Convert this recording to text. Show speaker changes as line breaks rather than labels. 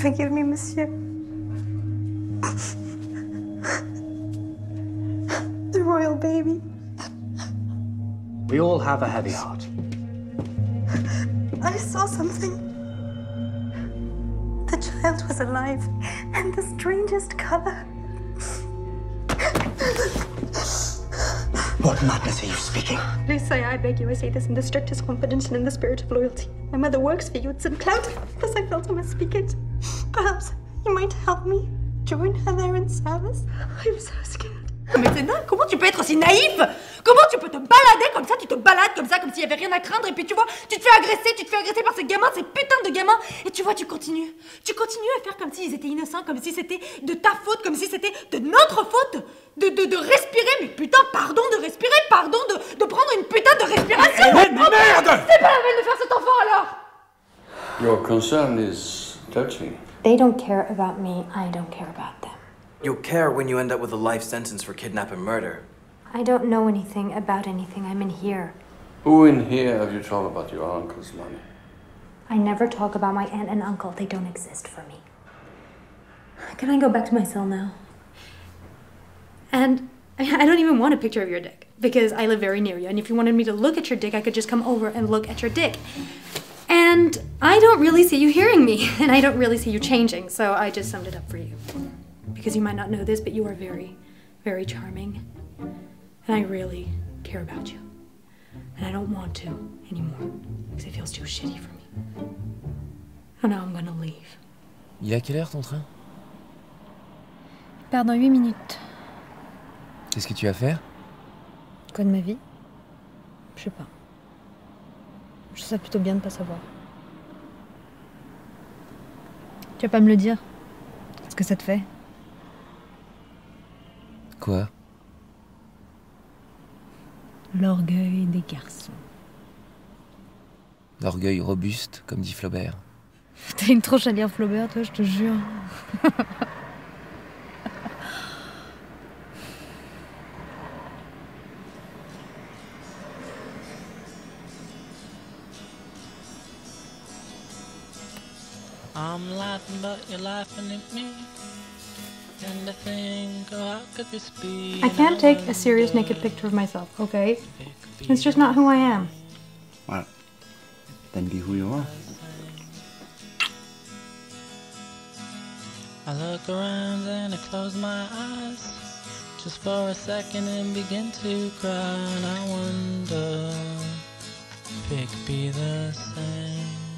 Forgive me, monsieur. The royal baby.
We all have a heavy heart.
I saw something. The child was alive and the strangest color.
What madness are you speaking?
Please say, I beg you, I say this in the strictest confidence and in the spirit of loyalty. My mother works for you at St. Cloud. Thus I felt I must speak it. Perhaps you might help me join her there in service. I'm so scared.
Mais c'est dingue, comment tu peux être aussi naïf Comment tu balades comme ça, comme s'il y avait rien à craindre, et puis tu vois, tu te fais agresser, tu te fais agresser par ces gamins, ces putains de gamins, et tu vois, tu continues. Tu continues à faire comme s'ils étaient innocents, comme si c'était de ta faute, comme si c'était de notre faute de, de, de respirer, mais putain, pardon de respirer, pardon de, de prendre une putain de respiration
Eh, mais merde
C'est pas la peine de faire cet enfant alors
Your concern is touching.
They don't care about me, I don't care about them.
You'll care when you end up with a life sentence for kidnap and murder.
I don't know anything about anything. I'm in here.
Who in here have you told about your uncle's money?
I never talk about my aunt and uncle. They don't exist for me. Can I go back to my cell now?
And I don't even want a picture of your dick because I live very near you. And if you wanted me to look at your dick, I could just come over and look at your dick. And I don't really see you hearing me, and I don't really see you changing, so I just summed it up for you. Because you might not know this, but you are very, very charming. And I really care about you. And I don't want to anymore because it feels too shitty for me. So now I'm gonna leave.
Il est à quelle heure ton train?
Pardon, 8 minutes.
Qu'est-ce que tu vas faire?
Quoi de ma vie? Je sais pas. Je sais plutôt bien de pas savoir. Tu vas pas me le dire? Qu'est-ce que ça te fait?
Quoi?
L'orgueil des garçons.
D'orgueil robuste, comme dit Flaubert.
T'as une tronche à lire Flaubert, toi, je te jure.
I'm laughing, but you're laughing at me. Oh,
I can't take a serious naked picture of myself, okay? It's just not who I am.
Well, then be who you are.
I look around and I close my eyes just for a second and begin to cry. And I wonder if it could be the same.